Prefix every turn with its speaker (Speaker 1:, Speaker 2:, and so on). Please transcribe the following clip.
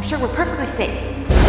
Speaker 1: I'm sure we're perfectly safe.